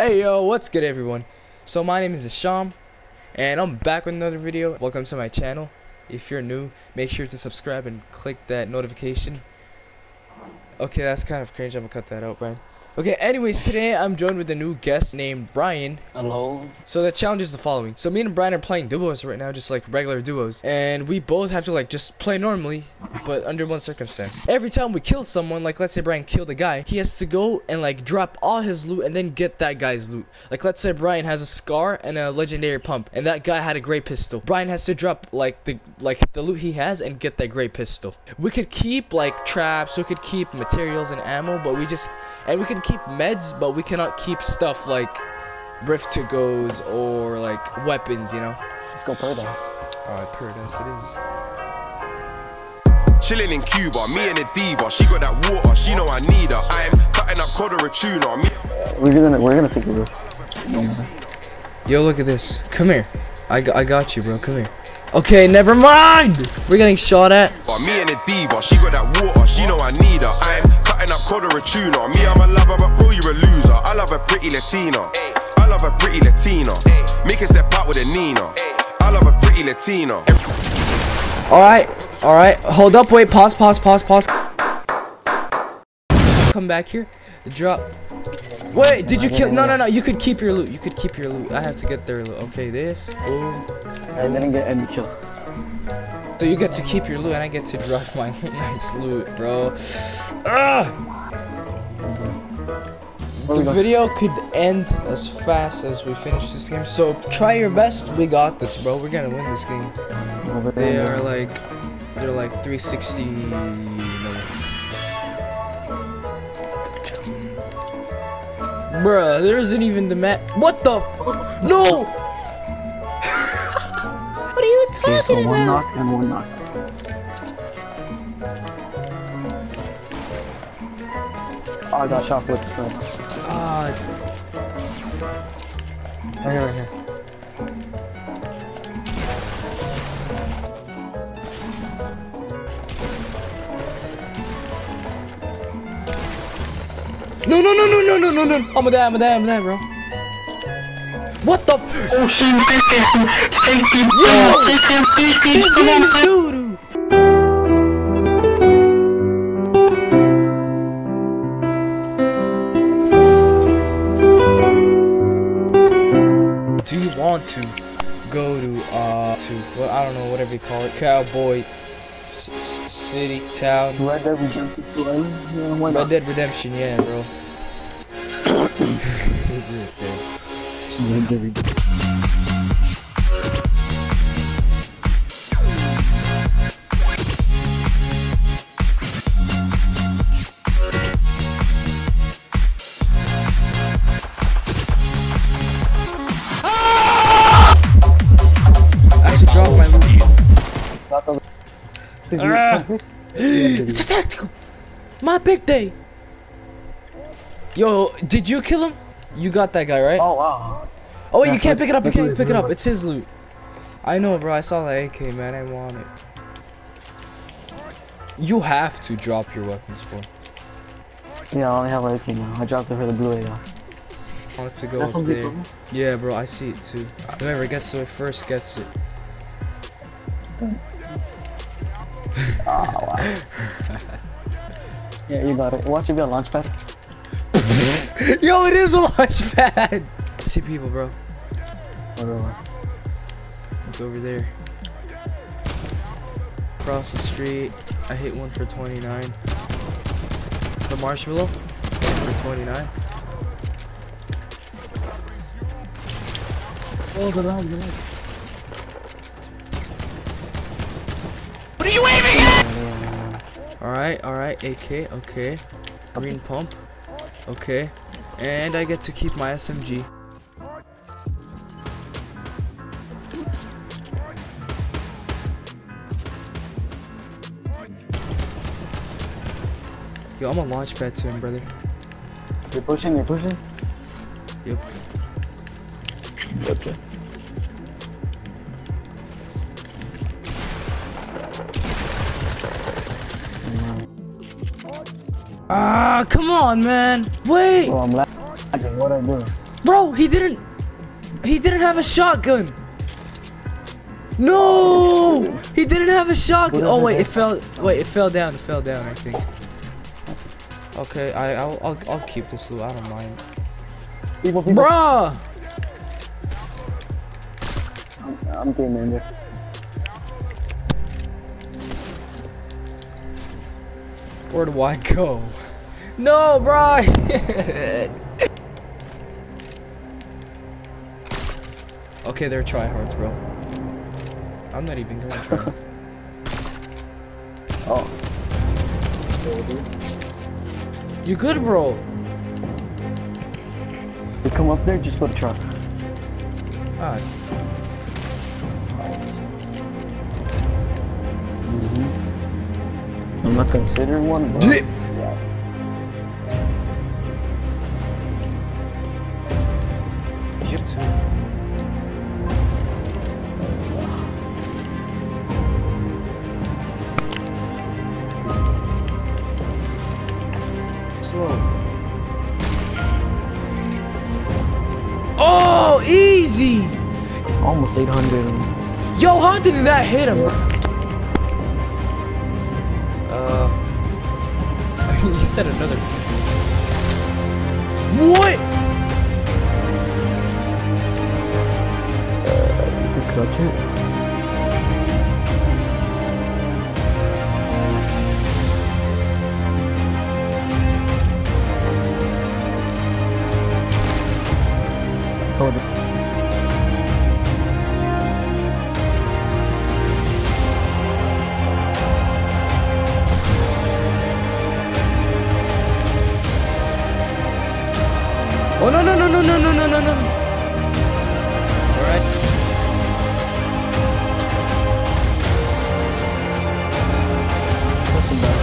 Hey yo, what's good everyone? So my name is Hisham and I'm back with another video. Welcome to my channel. If you're new, make sure to subscribe and click that notification. Okay, that's kind of cringe. I'm gonna cut that out, Brian. Okay, anyways, today I'm joined with a new guest named Brian. Hello. So the challenge is the following. So me and Brian are playing duos right now, just like regular duos. And we both have to like just play normally, but under one circumstance. Every time we kill someone, like let's say Brian killed a guy, he has to go and like drop all his loot and then get that guy's loot. Like let's say Brian has a scar and a legendary pump, and that guy had a great pistol. Brian has to drop like the like the loot he has and get that great pistol. We could keep like traps, we could keep materials and ammo, but we just and we can keep meds, but we cannot keep stuff like Rift-To-Gos or like weapons, you know. Let's go paradise. Alright, paradise it is. Chilling in Cuba, me and a diva. She got that water, she know I need her. I'm cutting up cod or a tuna. Me We're gonna we're gonna take the roof. Yo, look at this. Come here. I got you, bro. Come here. Okay, never mind. We're getting shot at. me and a diva. She got that water, she know I need her. I'm cutting up cod or a tuna. Me, I'm a lover, but bro, you're a loser. I love a pretty Latina. I love a pretty Latina. Make a step out with a Nina. I love a pretty Latina. Alright, alright. Hold up, wait, pause, pause, pause, pause. Come back here. Drop. Wait, did you kill? No, no, no. You could keep your loot. You could keep your loot. I have to get their loot. Okay, this. Boom. I didn't get any kill. So you get to keep your loot, and I get to drop my nice loot, bro. Ugh! The going? video could end as fast as we finish this game. So try your best. We got this, bro. We're gonna win this game. Over They there. are like, they're like 360. No. Bruh, there isn't even the map. What the? No! what are you Okay, talking so one about? knock and one knock. I got shot with the sniper. Ah, Right here, right here. no, no, no, no, no, no, no, no! I'm gonna die, I'm gonna die, I'm gonna die, bro. What the? Yo! To go to uh to well I don't know whatever you call it cowboy c- c- city town Red Dead Redemption 2 Yeah, Red not? Dead Redemption yeah bro Red Dead Redemption. Not the- Did you ah. come first? it's a tactical my big day yo did you kill him you got that guy right Oh, wow. oh wait yeah, you can't pick it up you can't pick it up it's his loot I know bro I saw the AK man I want it you have to drop your weapons for Yeah, I only have like 18 now. I dropped it for the blue AR. I want to go That's up there. Yeah, bro, I see it too. Whoever gets to it first gets it. Oh, wow. yeah, you got it. Watch it be a launch pad. Yo, it is a launch pad! I see people, bro. Whatever. It's over there. Across the street. I hit one for 29. The marshmallow. For 29. Oh, good luck, good luck. Alright, alright, AK, okay. Green pump. Okay. And I get to keep my SMG. Yo, I'm a launch pad to him, brother. You're pushing, you're pushing. Yep. Okay. Ah, come on, man. Wait. Oh, I'm lagging. What I do? Bro, he didn't. He didn't have a shotgun. No, he didn't have a shotgun. Oh wait, it fell. Wait, it fell down. It fell down. I think. Okay, I I'll I'll, I'll keep this loot. I don't mind. People, people. Bruh. I'm getting in there. Where do I go? No, bro. okay, they're tryhards, bro. I'm not even gonna try. Oh. You good, bro? You come up there, just go to truck. Ah, I'm not considering one, but Dip. you too. Slow. Oh, easy! almost 800. Yo, how did that hit him? Yes. Uh, you said another. What? You could clutch it. Oh no no no no no no no no no. All right. Nothing bad.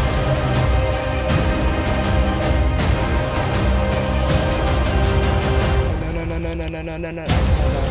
No no no no no no no no no.